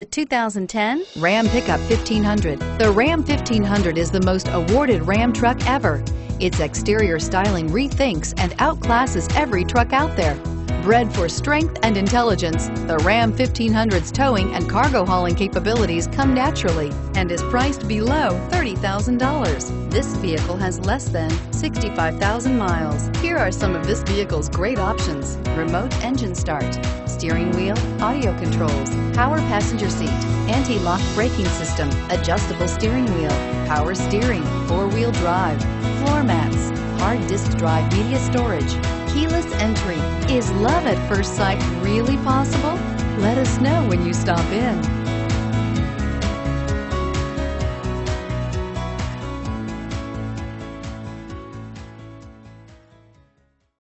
The 2010 Ram Pickup 1500. The Ram 1500 is the most awarded Ram truck ever. Its exterior styling rethinks and outclasses every truck out there. Bred for strength and intelligence, the Ram 1500's towing and cargo hauling capabilities come naturally and is priced below $30,000. This vehicle has less than 65,000 miles. Here are some of this vehicle's great options. Remote engine start, steering wheel, audio controls, power passenger seat, anti-lock braking system, adjustable steering wheel, power steering, four-wheel drive, floor mats, hard disk drive media storage, keyless entry. Is love at first sight really possible? Let us know when you stop in.